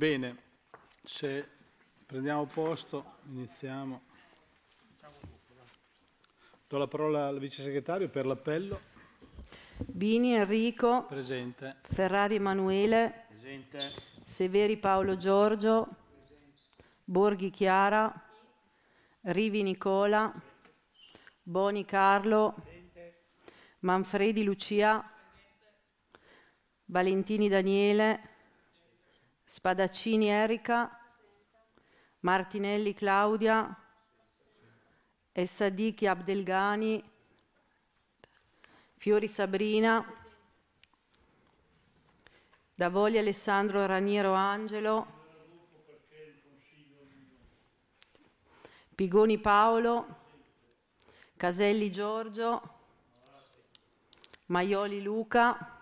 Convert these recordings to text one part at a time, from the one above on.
Bene, se prendiamo posto, iniziamo. Do la parola al vice segretario per l'appello. Bini Enrico, Presente. Ferrari Emanuele, Presente. Severi Paolo Giorgio, Borghi Chiara, Rivi Nicola, Boni Carlo, Manfredi Lucia, Valentini Daniele, Spadaccini Erika, Martinelli Claudia, Essadiki Abdelgani, Fiori Sabrina, Davoli Alessandro Raniero Angelo, Pigoni Paolo, Caselli Giorgio, Maioli Luca,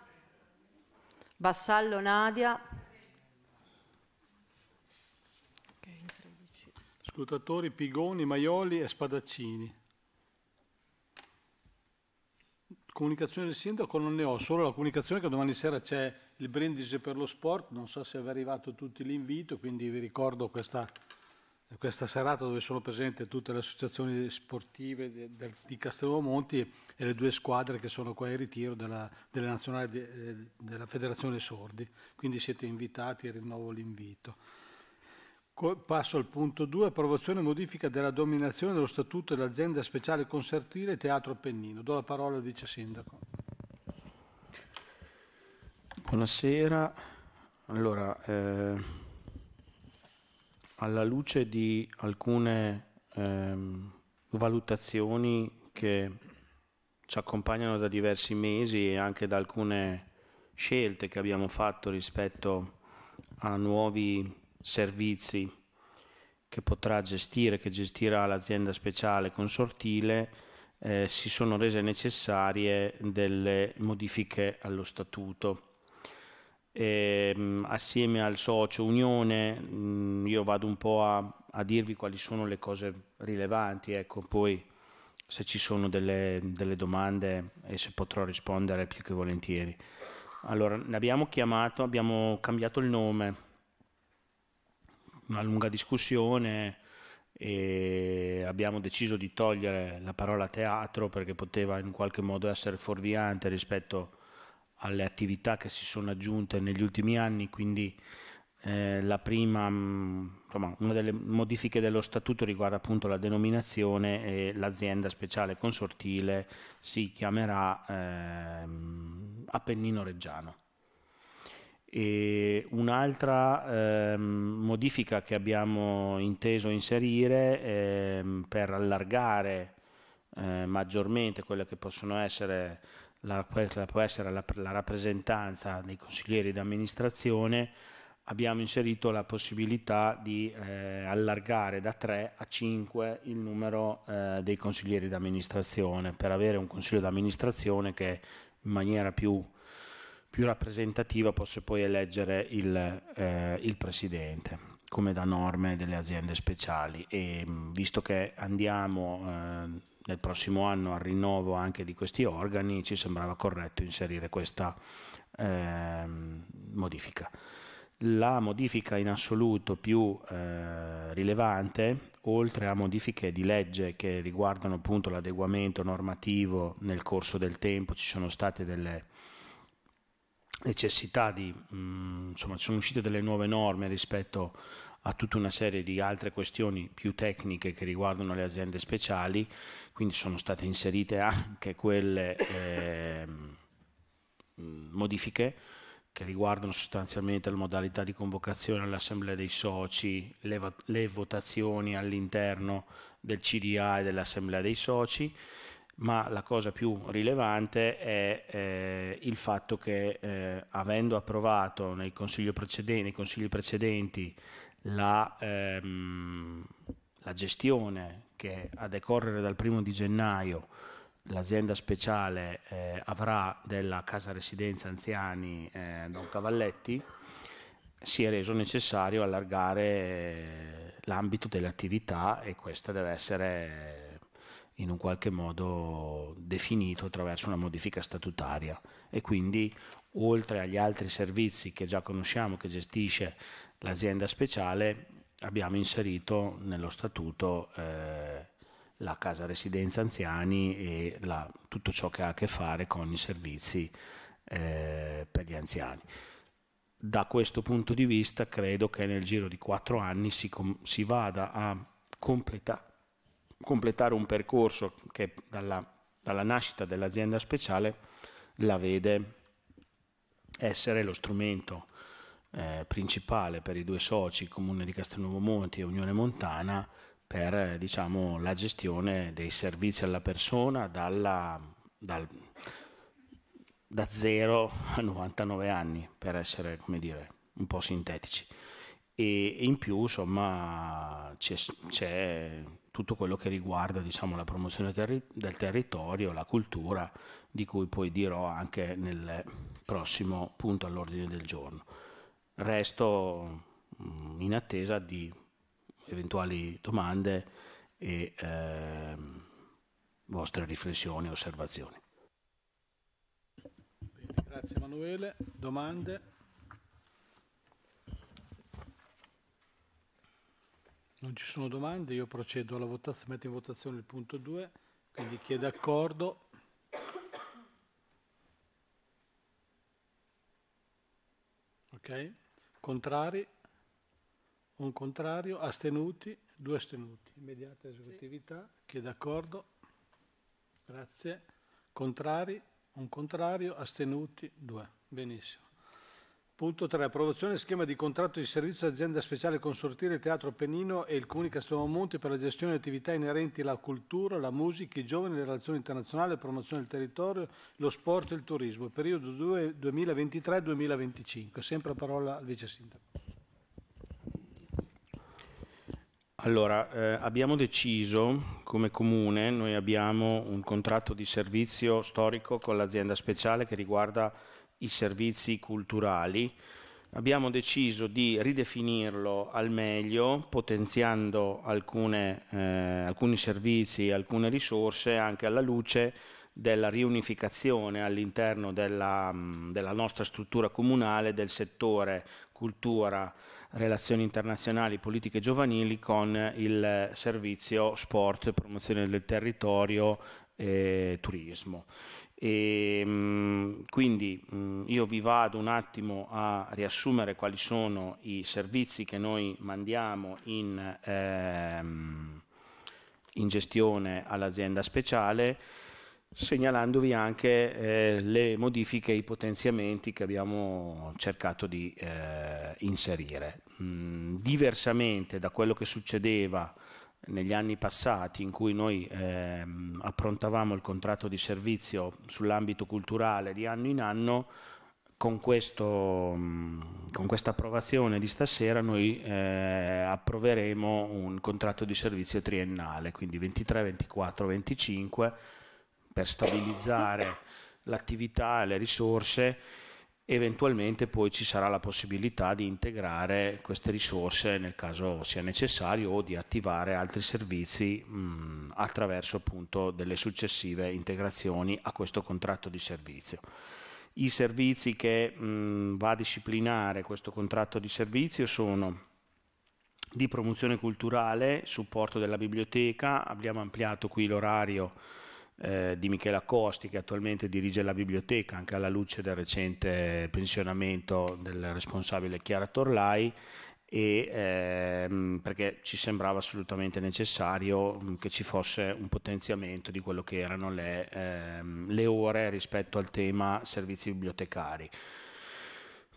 Vassallo Nadia, Scrutatori Pigoni, Maioli e Spadaccini. Comunicazione del sindaco non ne ho, solo la comunicazione che domani sera c'è il brindisi per lo sport, non so se è arrivato tutti l'invito, quindi vi ricordo questa, questa serata dove sono presenti tutte le associazioni sportive di, di, di Castelnuomonti e le due squadre che sono qua in ritiro della, delle nazionali di, eh, della Federazione Sordi, quindi siete invitati e rinnovo l'invito. Passo al punto 2, approvazione e modifica della dominazione dello statuto dell'azienda speciale concertile Teatro Appennino. Do la parola al vice sindaco. Buonasera. Allora, eh, alla luce di alcune eh, valutazioni che ci accompagnano da diversi mesi e anche da alcune scelte che abbiamo fatto rispetto a nuovi servizi che potrà gestire, che gestirà l'azienda speciale consortile, eh, si sono rese necessarie delle modifiche allo statuto. E, mh, assieme al socio Unione mh, io vado un po' a, a, dirvi quali sono le cose rilevanti, ecco, poi se ci sono delle, delle domande e se potrò rispondere più che volentieri. Allora, ne abbiamo chiamato, abbiamo cambiato il nome, una lunga discussione e abbiamo deciso di togliere la parola teatro perché poteva in qualche modo essere fuorviante rispetto alle attività che si sono aggiunte negli ultimi anni, quindi eh, la prima, insomma, una delle modifiche dello statuto riguarda appunto la denominazione e l'azienda speciale consortile si chiamerà eh, Appennino Reggiano. Un'altra ehm, modifica che abbiamo inteso inserire ehm, per allargare eh, maggiormente quelle che possono essere la, può essere la, la rappresentanza dei consiglieri d'amministrazione abbiamo inserito la possibilità di eh, allargare da 3 a 5 il numero eh, dei consiglieri d'amministrazione per avere un consiglio d'amministrazione che in maniera più più rappresentativa possa poi eleggere il, eh, il presidente come da norme delle aziende speciali e visto che andiamo eh, nel prossimo anno al rinnovo anche di questi organi ci sembrava corretto inserire questa eh, modifica. La modifica in assoluto più eh, rilevante, oltre a modifiche di legge che riguardano appunto l'adeguamento normativo nel corso del tempo, ci sono state delle necessità di, mh, mm, insomma, sono uscite delle nuove norme rispetto a tutta una serie di altre questioni più tecniche che riguardano le aziende speciali, quindi sono state inserite anche quelle eh, modifiche che riguardano sostanzialmente la modalità di convocazione all'assemblea dei soci, le, le votazioni all'interno del CDA e dell'assemblea dei soci, ma la cosa più rilevante è eh, il fatto che eh, avendo approvato nei consigli precedenti, nei consigli precedenti la, ehm, la, gestione che a decorrere dal primo di gennaio l'azienda speciale eh, avrà della casa residenza anziani eh, Don Cavalletti, si è reso necessario allargare eh, l'ambito delle attività e questa deve essere in un qualche modo definito attraverso una modifica statutaria e quindi oltre agli altri servizi che già conosciamo che gestisce l'azienda speciale abbiamo inserito nello statuto eh, la casa residenza anziani e la, tutto ciò che ha a che fare con i servizi eh, per gli anziani. Da questo punto di vista credo che nel giro di quattro anni si, si vada a completa- completare un percorso che dalla, dalla nascita dell'azienda speciale la vede essere lo strumento eh, principale per i due soci, Comune di Castelnuovo Monti e Unione Montana, per diciamo, la gestione dei servizi alla persona dalla, dal, da 0 a 99 anni, per essere dire, un po' sintetici. E, in più insomma c'è, c'è, tutto quello che riguarda diciamo, la promozione terri- del territorio, la cultura, di cui poi dirò anche nel prossimo punto all'ordine del giorno. Resto mm, in attesa di eventuali domande e eh, vostre riflessioni e osservazioni. Grazie Emanuele. Domande? Non ci sono domande, io procedo alla votazione, metto in votazione il punto 2, quindi chiedo accordo. Ok? Contrari? Un contrario? Astenuti? Due astenuti. Immediata esecutività. Chi è d'accordo? Grazie. Contrari? Un contrario? Astenuti? Due. Benissimo. Punto 3. Approvazione schema di contratto di servizio azienda speciale consortile Teatro Pennino e il Comune Castelmonte per la gestione di attività inerenti alla cultura, la musica, i giovani, le relazioni internazionali, la promozione del territorio, lo sport e il turismo, periodo 2023-2025. Sempre la parola al Vice Sindaco. Allora, eh, abbiamo deciso come comune, noi abbiamo un contratto di servizio storico con l'azienda speciale che riguarda i servizi culturali. Abbiamo deciso di ridefinirlo al meglio, potenziando alcune, eh, alcuni servizi e alcune risorse anche alla luce della riunificazione all'interno della, della nostra struttura comunale del settore cultura, relazioni internazionali, politiche giovanili con il servizio sport, promozione del territorio e turismo. E, mh, quindi mh, io vi vado un attimo a riassumere quali sono i servizi che noi mandiamo in, ehm, in gestione all'azienda speciale, segnalandovi anche eh, le modifiche e i potenziamenti che abbiamo cercato di eh, inserire. Mh, diversamente da quello che succedeva negli anni passati in cui noi ehm, approntavamo il contratto di servizio sull'ambito culturale di anno in anno, con, questo, con questa approvazione di stasera noi eh, approveremo un contratto di servizio triennale, quindi 23, 24, 25, per stabilizzare l'attività e le risorse eventualmente poi ci sarà la possibilità di integrare queste risorse nel caso sia necessario o di attivare altri servizi mh, attraverso appunto delle successive integrazioni a questo contratto di servizio. I servizi che mh, va a disciplinare questo contratto di servizio sono di promozione culturale, supporto della biblioteca, abbiamo ampliato qui l'orario eh, di Michela Costi che attualmente dirige la biblioteca anche alla luce del recente pensionamento del responsabile Chiara Torlai e ehm, perché ci sembrava assolutamente necessario mm, che ci fosse un potenziamento di quello che erano le, ehm, le ore rispetto al tema servizi bibliotecari.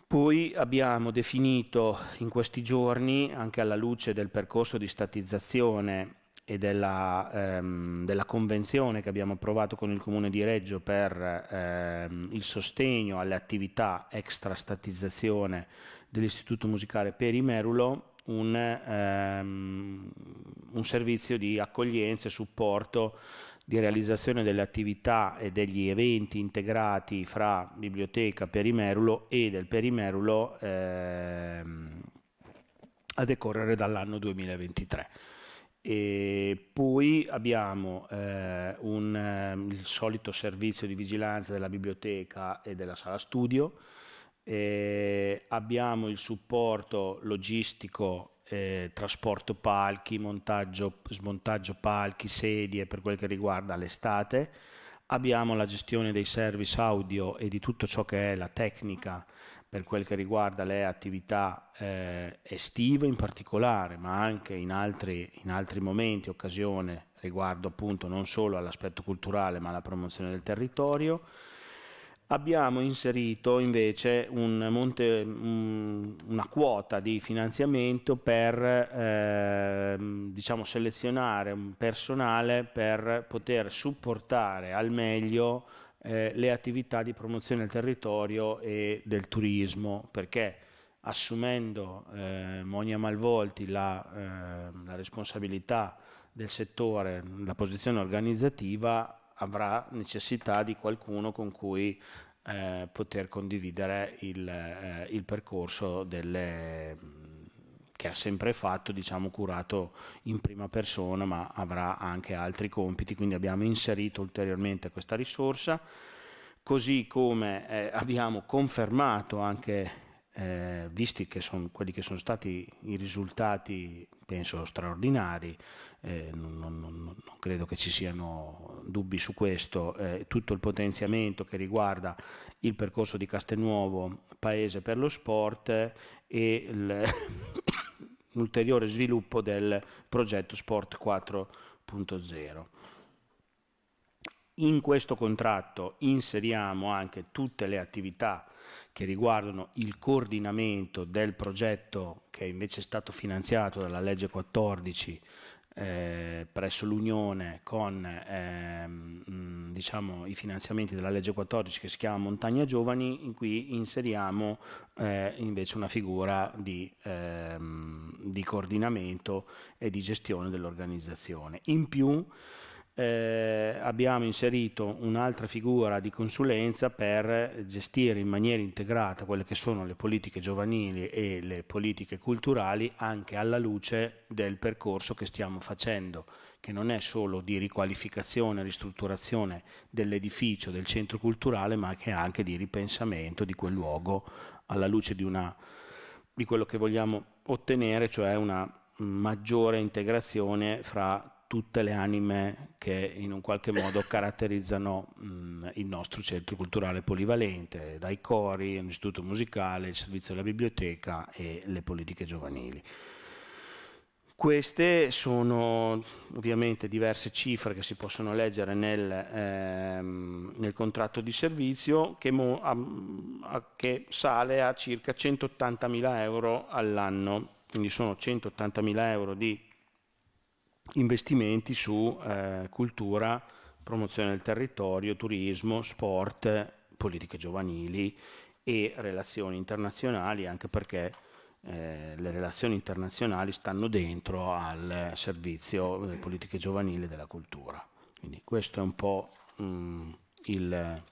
Poi abbiamo definito in questi giorni, anche alla luce del percorso di statizzazione e della, ehm, della, convenzione che abbiamo approvato con il Comune di Reggio per ehm, il sostegno alle attività extrastatizzazione dell'Istituto Musicale Perimerulo, un, ehm, un servizio di accoglienza e supporto di realizzazione delle attività e degli eventi integrati fra Biblioteca Perimerulo e del Perimerulo ehm, a decorrere dall'anno 2023. E poi abbiamo eh, un, eh, il solito servizio di vigilanza della biblioteca e della sala studio. Eh, abbiamo il supporto logistico, eh, trasporto palchi, montaggio, smontaggio palchi, sedie per quel che riguarda l'estate, abbiamo la gestione dei service audio e di tutto ciò che è la tecnica per quel che riguarda le attività eh, estive in particolare, ma anche in altri, in altri momenti, occasioni riguardo appunto non solo all'aspetto culturale ma alla promozione del territorio. Abbiamo inserito invece un monte, un, una quota di finanziamento per eh, diciamo, selezionare un personale per poter supportare al meglio eh, le attività di promozione del territorio e del turismo, perché assumendo eh, Monia Malvolti la, eh, la responsabilità del settore, la posizione organizzativa, avrà necessità di qualcuno con cui eh, poter condividere il, eh, il percorso delle, che ha sempre fatto, diciamo, curato in prima persona, ma avrà anche altri compiti, quindi abbiamo inserito ulteriormente questa risorsa, così come eh, abbiamo confermato anche eh, visti che sono quelli che sono stati i risultati, penso, straordinari, eh, non, non, non, credo che ci siano dubbi su questo, eh, tutto il potenziamento che riguarda il percorso di Castelnuovo, Paese per lo Sport e l'ulteriore sviluppo del progetto Sport 4.0. In questo contratto inseriamo anche tutte le attività che riguardano il coordinamento del progetto che invece è stato finanziato dalla legge 14 eh, presso l'Unione con ehm, diciamo, i finanziamenti della legge 14 che si chiama Montagna Giovani, in cui inseriamo eh, invece una figura di, ehm, di coordinamento e di gestione dell'organizzazione. In più eh, abbiamo inserito un'altra figura di consulenza per gestire in maniera integrata quelle che sono le politiche giovanili e le politiche culturali anche alla luce del percorso che stiamo facendo, che non è solo di riqualificazione, ristrutturazione dell'edificio, del centro culturale, ma che è anche di ripensamento di quel luogo alla luce di, una, di quello che vogliamo ottenere, cioè una maggiore integrazione fra tutte le anime che in un qualche modo caratterizzano mh, il nostro centro culturale polivalente, dai cori, l'istituto musicale, il servizio della biblioteca e le politiche giovanili. Queste sono ovviamente diverse cifre che si possono leggere nel, ehm, nel contratto di servizio che, mo, a, a, che sale a circa 180.000 euro all'anno, quindi sono 180.000 euro di investimenti su eh, cultura, promozione del territorio, turismo, sport, politiche giovanili e relazioni internazionali, anche perché eh, le relazioni internazionali stanno dentro al servizio delle politiche giovanili e della cultura. Quindi questo è un po' mh, mm, il,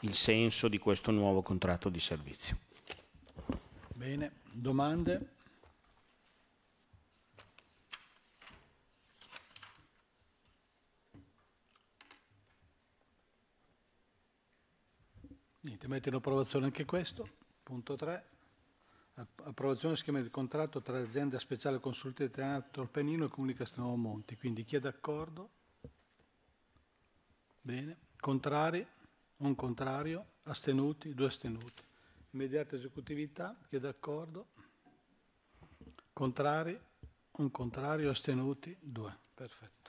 il senso di questo nuovo contratto di servizio. Bene, domande? Niente, metto in approvazione anche questo. Punto 3. Approvazione schema di contratto tra azienda speciale consulente Teatro Alpenino e Comune Castelnuovo Monti. Quindi chi è d'accordo? Bene. Contrari? Un contrario. Astenuti? Due astenuti. Immediata esecutività? Chi è d'accordo? Contrari? Un contrario. Astenuti? Due. Perfetto.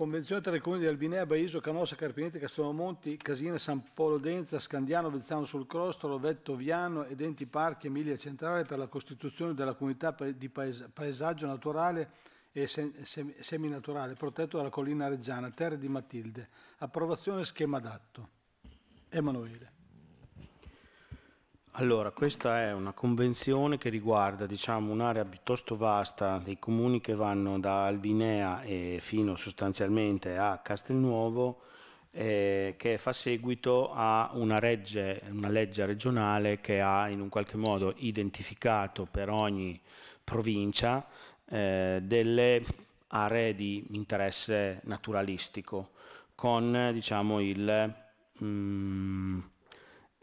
Convenzione tra i comuni di Albinea, Baiso, Canossa, Carpinetti, Castelmonti, Casina, San Polo Denza, Scandiano, Vezzano sul Crostolo, Vetto Viano ed Enti Parchi Emilia Centrale per la costituzione della comunità di paesaggio naturale e seminaturale protetto dalla collina reggiana, Terre di Matilde. Approvazione schema d'atto. Emanuele. Allora, questa è una convenzione che riguarda diciamo, un'area piuttosto vasta dei comuni che vanno da Albinea e fino sostanzialmente a Castelnuovo, eh, che fa seguito a una, regge, una legge regionale che ha in un qualche modo identificato per ogni provincia eh, delle aree di interesse naturalistico con diciamo, il... Mm,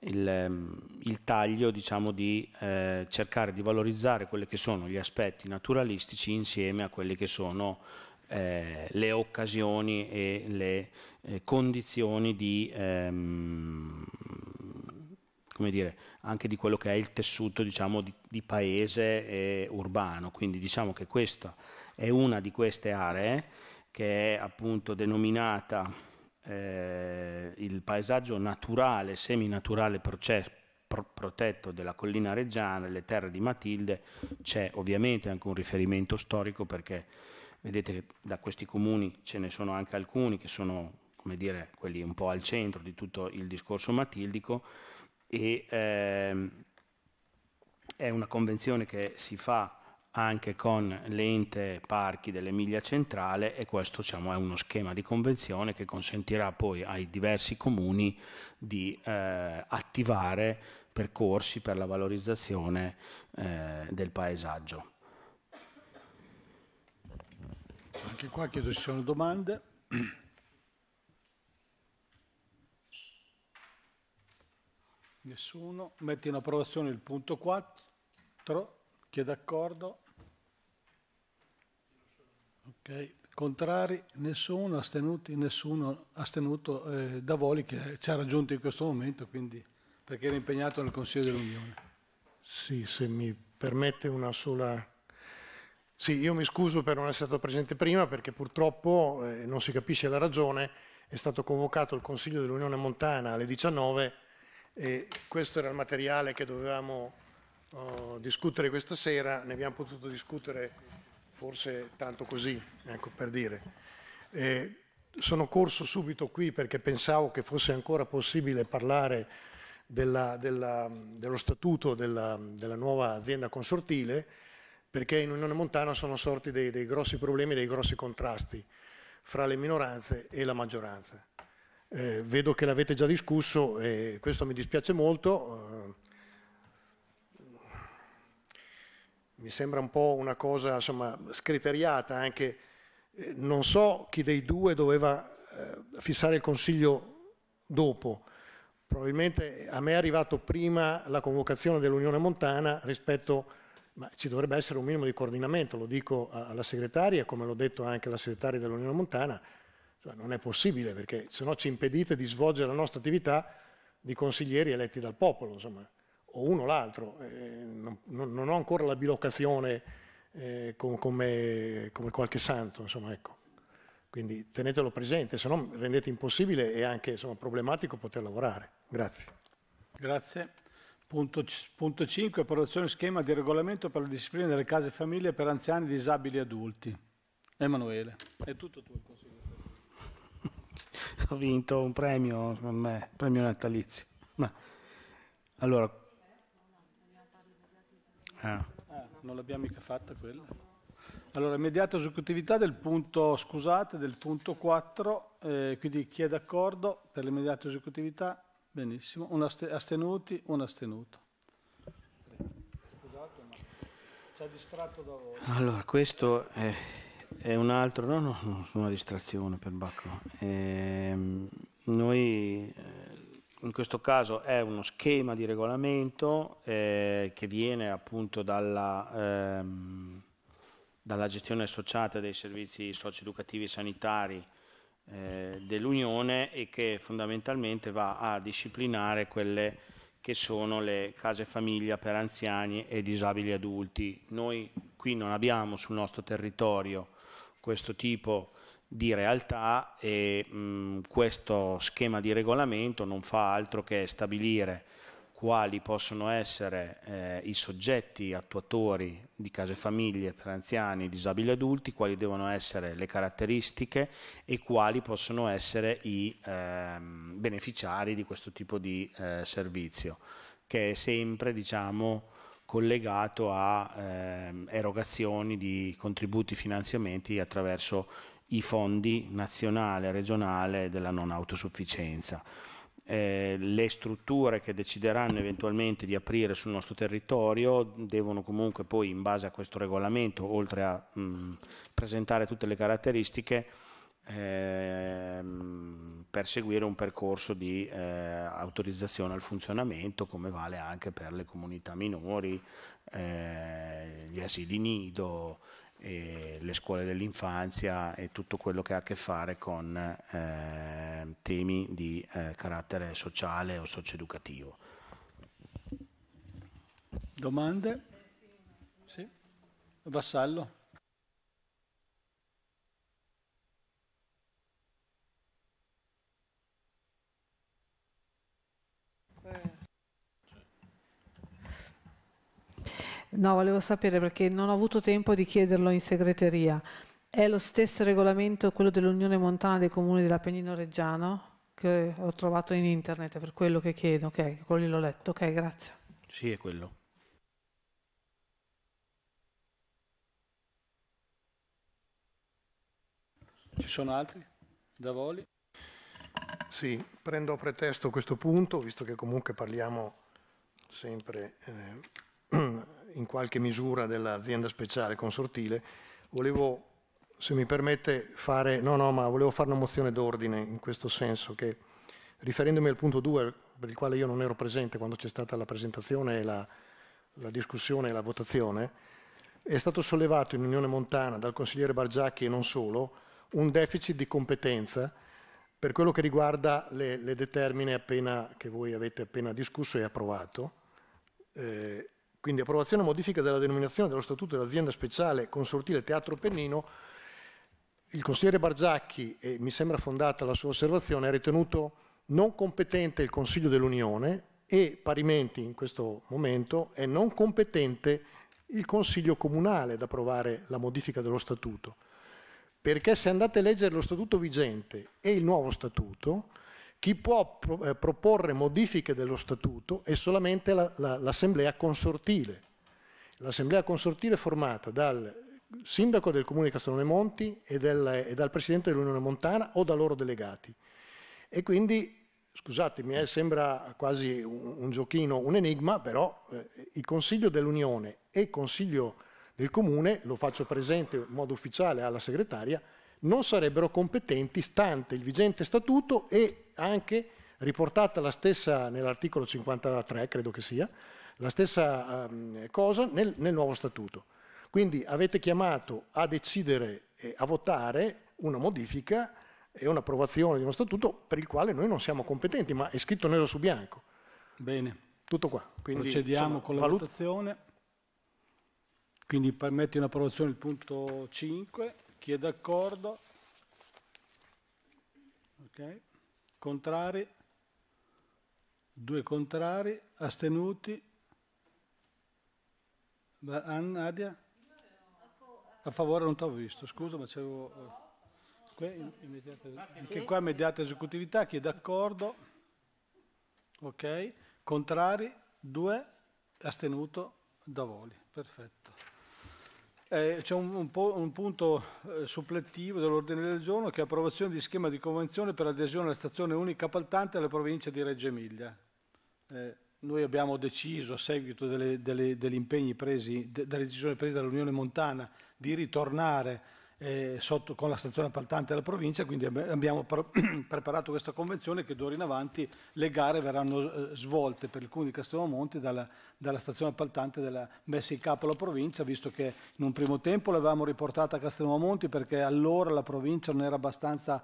il, ehm, il taglio diciamo, di eh, cercare di valorizzare quelli che sono gli aspetti naturalistici insieme a quelle che sono eh, le occasioni e le eh, condizioni di, ehm, come dire, anche di quello che è il tessuto diciamo, di, di, paese e urbano. Quindi diciamo che questa è una di queste aree che è appunto denominata eh, il paesaggio naturale, seminaturale protetto della collina reggiana, le terre di Matilde, c'è ovviamente anche un riferimento storico perché vedete che da questi comuni ce ne sono anche alcuni che sono come dire, quelli un po' al centro di tutto il discorso matildico e ehm, è una convenzione che si fa anche con l'ente parchi dell'Emilia Centrale e questo diciamo, è uno schema di convenzione che consentirà poi ai diversi comuni di eh, attivare percorsi per la valorizzazione eh, del paesaggio. Anche qua chiedo ci sono domande. Nessuno. Metti in approvazione il punto 4. Chi è d'accordo? Ok, contrari, nessuno, astenuti, nessuno astenuto eh, da Voli che ci ha raggiunto in questo momento, quindi, perché era impegnato nel Consiglio dell'Unione. Sì, se mi permette una sola... Sì, io mi scuso per non essere stato presente prima perché purtroppo, eh, non si capisce la ragione, è stato convocato il Consiglio dell'Unione Montana alle 19 e questo era il materiale che dovevamo oh, discutere questa sera, ne abbiamo potuto discutere forse tanto così, ecco per dire. Eh, sono corso subito qui perché pensavo che fosse ancora possibile parlare della, della, dello statuto della, della, nuova azienda consortile, perché in Unione Montana sono sorti dei, dei grossi problemi, dei grossi contrasti fra le minoranze e la maggioranza. Eh, vedo che l'avete già discusso e questo mi dispiace molto. Eh, mi sembra un po' una cosa insomma, scriteriata anche, eh, non so chi dei due doveva eh, fissare il consiglio dopo, probabilmente a me è arrivato prima la convocazione dell'Unione Montana rispetto, ma ci dovrebbe essere un minimo di coordinamento, lo dico alla segretaria come l'ho detto anche alla segretaria dell'Unione Montana, cioè, non è possibile perché se no ci impedite di svolgere la nostra attività di consiglieri eletti dal popolo. Insomma o uno o l'altro, eh, non, non, ho ancora la bilocazione eh, com, come, come, qualche santo, insomma, ecco. Quindi tenetelo presente, se no rendete impossibile e anche insomma, problematico poter lavorare. Grazie. Grazie. Punto, punto 5, approvazione schema di regolamento per la disciplina delle case famiglie per anziani, disabili e adulti. Emanuele, è tutto tu il consiglio. Ho vinto un premio, secondo me, premio natalizio. Ma, allora, Ah. Ah, non l'abbiamo mica fatta quella. Allora, immediata esecutività del punto, scusate, del punto 4, eh, quindi chi è d'accordo per l'immediata esecutività? Benissimo, un astenuti, un astenuto. Scusate, ma ci ha distratto da voi. Allora, questo è, è un altro, no, no, no, una distrazione per Bacco. Eh, noi eh, in questo caso è uno schema di regolamento eh, che viene appunto dalla, ehm, dalla, gestione associata dei servizi socio-educativi e sanitari eh, dell'Unione e che fondamentalmente va a disciplinare quelle che sono le case famiglia per anziani e disabili adulti. Noi qui non abbiamo sul nostro territorio questo tipo di di realtà e mh, questo schema di regolamento non fa altro che stabilire quali possono essere eh, i soggetti attuatori di case famiglie per anziani, disabili adulti, quali devono essere le caratteristiche e quali possono essere i ehm, beneficiari di questo tipo di eh, servizio, che è sempre diciamo, collegato a ehm, erogazioni di contributi finanziamenti attraverso i fondi nazionale e regionale della non autosufficienza. Eh, le strutture che decideranno eventualmente di aprire sul nostro territorio devono comunque poi in base a questo regolamento, oltre a mh, presentare tutte le caratteristiche, ehm, per seguire un percorso di eh, autorizzazione al funzionamento come vale anche per le comunità minori, eh, gli asili nido, le scuole dell'infanzia e tutto quello che ha a che fare con eh, temi di eh, carattere sociale o socioeducativo. Domande? Sì? Vassallo? No, volevo sapere perché non ho avuto tempo di chiederlo in segreteria. È lo stesso regolamento, quello dell'Unione Montana dei Comuni dell'Appennino Reggiano, che ho trovato in internet, per quello che chiedo. Ok, quello lì l'ho letto. Ok, grazie. Sì, è quello. Ci sono altri? Davoli? Sì, prendo a pretesto questo punto, visto che comunque parliamo sempre eh, in qualche misura dell'azienda speciale consortile, volevo, se mi permette, fare, no, no, ma volevo fare una mozione d'ordine in questo senso che, riferendomi al punto 2, per il quale io non ero presente quando c'è stata la presentazione e la, la discussione e la votazione, è stato sollevato in Unione Montana dal consigliere Bargiacchi e non solo, un deficit di competenza per quello che riguarda le, le determine appena, che voi avete appena discusso e approvato. Eh, quindi approvazione e modifica della denominazione dello statuto dell'azienda speciale consortile Teatro Pennino. Il consigliere Bargiacchi, e mi sembra fondata la sua osservazione, ha ritenuto non competente il Consiglio dell'Unione e parimenti in questo momento è non competente il Consiglio Comunale ad approvare la modifica dello statuto perché se andate a leggere lo statuto vigente e il nuovo statuto, chi può pro, eh, proporre modifiche dello statuto è solamente la, la, l'assemblea consortile. L'assemblea consortile è formata dal sindaco del comune di Castellone Monti e, del, e dal presidente dell'Unione Montana o da loro delegati. E quindi, scusatemi, eh, sembra quasi un, un, giochino, un enigma, però eh, il Consiglio dell'Unione e il Consiglio del Comune, lo faccio presente in modo ufficiale alla segretaria, non sarebbero competenti stante il vigente statuto e anche riportata la stessa nell'articolo 53, credo che sia, la stessa um, cosa nel, nel, nuovo statuto. Quindi avete chiamato a decidere e a votare una modifica e un'approvazione di uno statuto per il quale noi non siamo competenti, ma è scritto nero su bianco. Bene. Tutto qua. Quindi, Procediamo insomma, con la valut- votazione. Quindi permetti in approvazione il punto 5. Chi è d'accordo? Ok. Contrari? Due contrari. Astenuti? Nadia? A favore non ti ho visto, scusa, ma c'avevo... Anche qua immediata esecutività, chi è d'accordo? Ok. Contrari? Due. Astenuto? Da voli. Perfetto. Eh, c'è un, un, un punto eh, suppletivo dell'ordine del giorno che è approvazione di schema di convenzione per adesione alla stazione unica appaltante alla provincia di Reggio Emilia. Eh, noi abbiamo deciso, a seguito delle, delle, impegni presi, de, delle decisioni prese dall'Unione Montana, di ritornare eh, sotto, con la stazione appaltante della provincia, quindi abbiamo preparato questa convenzione che d'ora in avanti le gare verranno eh, svolte per il Comune di Castelmonte dalla, dalla, stazione appaltante della messa in capo alla provincia, visto che in un primo tempo l'avevamo riportata a Castelmonte perché allora la provincia non era abbastanza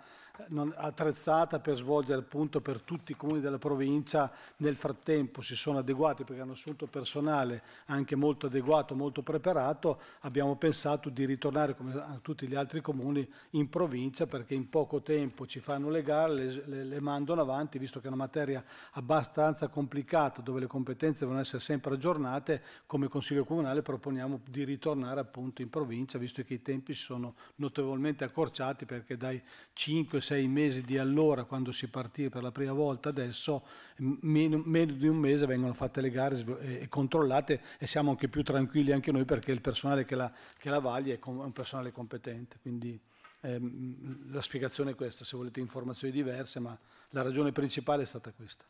attrezzata per svolgere appunto per tutti i comuni della provincia, nel frattempo si sono adeguati perché hanno assunto personale anche molto adeguato, molto preparato, abbiamo pensato di ritornare come a tutti gli altri comuni in provincia perché in poco tempo ci fanno le gare, le, le, le mandano avanti, visto che è una materia abbastanza complicata dove le competenze devono essere sempre aggiornate, come Consiglio Comunale proponiamo di ritornare appunto in provincia, visto che i tempi si sono notevolmente accorciati perché dai 5 sei mesi di allora, quando si partì per la prima volta, adesso meno, meno di un mese vengono fatte le gare e, e, controllate e siamo anche più tranquilli anche noi perché il personale che la, che la vaglia è, com- è un personale competente. Quindi ehm, la spiegazione è questa, se volete informazioni diverse, ma la ragione principale è stata questa.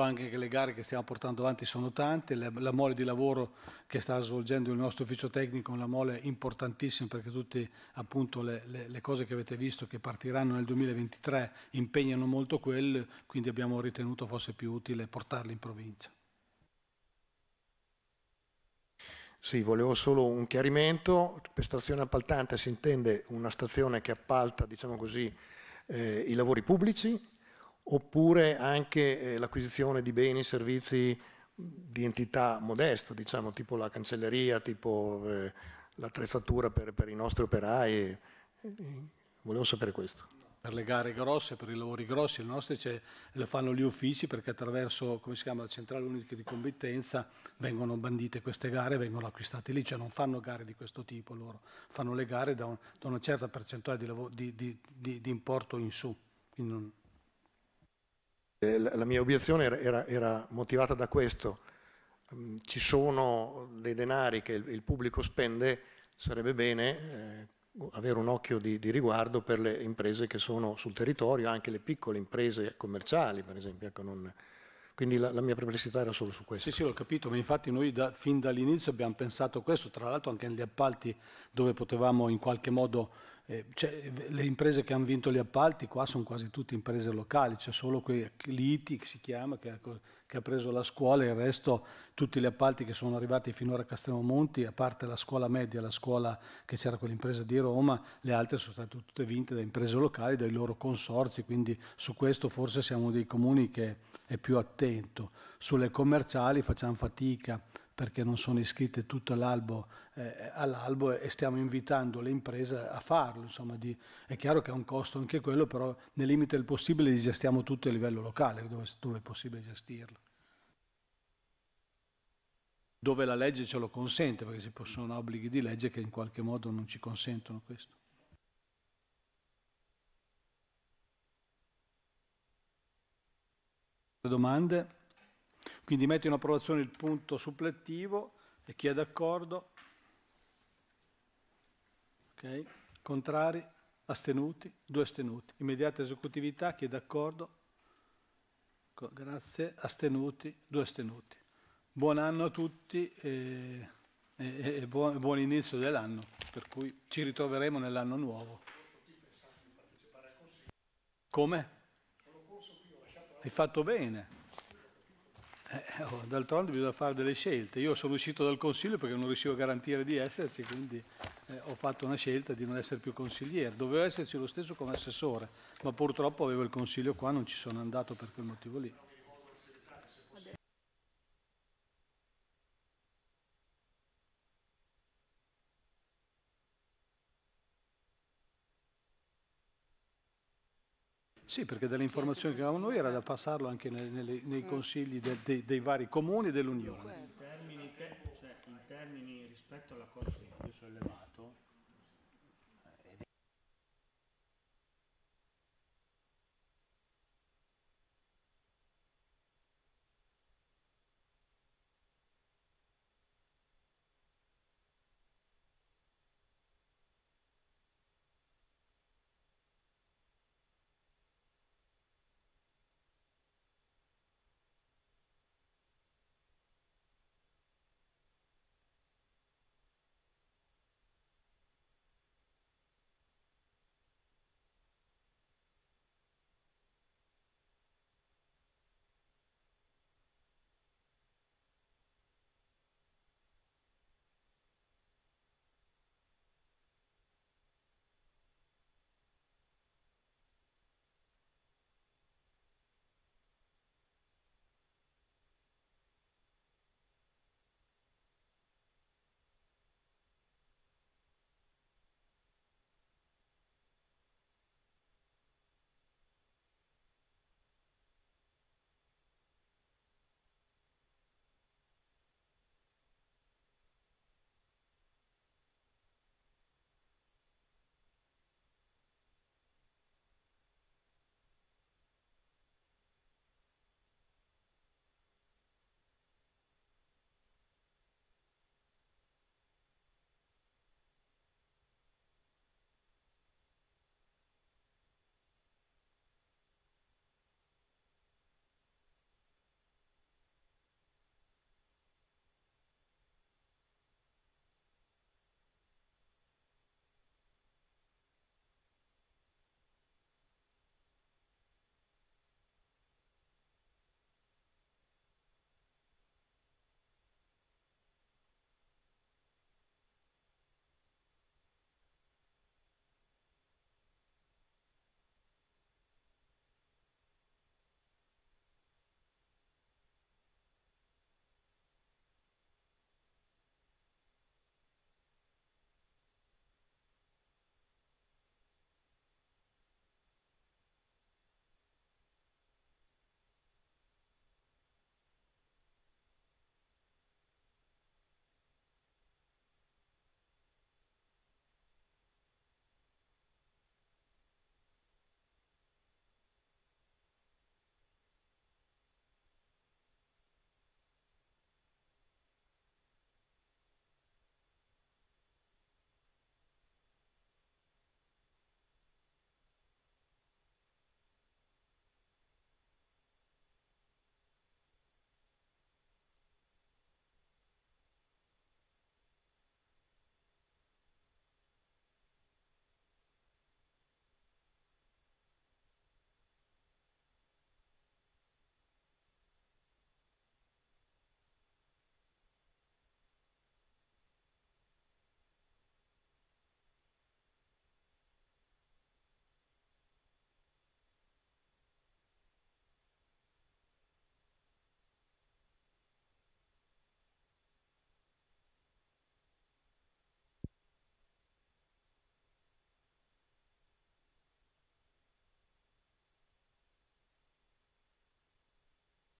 Anche che le gare che stiamo portando avanti sono tante, la, la, mole di lavoro che sta svolgendo il nostro ufficio tecnico è una mole importantissima perché tutte appunto le, le, le, cose che avete visto che partiranno nel 2023 impegnano molto quello, quindi abbiamo ritenuto fosse più utile portarle in provincia. Sì, volevo solo un chiarimento. Per stazione appaltante si intende una stazione che appalta, diciamo così, eh, i lavori pubblici oppure anche eh, l'acquisizione di beni, servizi di entità modesta, diciamo, tipo la cancelleria, tipo eh, l'attrezzatura per, per, i nostri operai. Volevo sapere questo. Per le gare grosse, per i lavori grossi, le nostre le fanno gli uffici perché attraverso come si chiama, la centrale unica di committenza vengono bandite queste gare, vengono acquistate lì, cioè non fanno gare di questo tipo loro, fanno le gare da, un, da una certa percentuale di, di, di, di importo in su. Non, eh, la mia obiezione era, era, motivata da questo. Mm, ci sono dei denari che il, il pubblico spende, sarebbe bene eh, avere un occhio di, di, riguardo per le imprese che sono sul territorio, anche le piccole imprese commerciali, per esempio. Ecco, non, quindi la, la, mia perplessità era solo su questo. Sì, sì, l'ho capito, ma infatti noi da, fin dall'inizio abbiamo pensato questo, tra l'altro anche negli appalti dove potevamo in qualche modo eh, cioè, le imprese che hanno vinto gli appalti qua sono quasi tutte imprese locali, c'è solo qui l'ITI che si chiama, che ha, che ha, preso la scuola, il resto, tutti gli appalti che sono arrivati finora a Castelmonti, a parte la scuola media, la scuola che c'era con l'impresa di Roma, le altre sono state tutte vinte da imprese locali, dai loro consorzi, quindi su questo forse siamo dei comuni che è più attento. Sulle commerciali facciamo fatica perché non sono iscritte tutto l'albo, eh, all'albo e stiamo invitando le imprese a farlo. Insomma, di, è chiaro che ha un costo anche quello, però nel limite del possibile gestiamo tutto a livello locale, dove, dove è possibile gestirlo. Dove la legge ce lo consente, perché ci sono obblighi di legge che in qualche modo non ci consentono questo. Domande? Quindi metto in approvazione il punto supplettivo e chi è d'accordo? Ok. Contrari? Astenuti? Due astenuti. Immediata esecutività, chi è d'accordo? Grazie. Astenuti? Due astenuti. Buon anno a tutti e, e, e buon, buon inizio dell'anno, per cui ci ritroveremo nell'anno nuovo. Come? Hai fatto bene. Eh, oh, d'altronde bisogna fare delle scelte. Io sono uscito dal consiglio perché non riuscivo a garantire di esserci, quindi eh, ho fatto una scelta di non essere più consigliere. Dovevo esserci lo stesso come assessore, ma purtroppo avevo il consiglio qua, non ci sono andato per quel motivo lì. Sì, perché delle informazioni che avevamo noi era da passarlo anche nei, nei, nei consigli de, de, dei vari comuni dell'Unione. In termini, te, cioè, in termini rispetto alla cosa più sollevata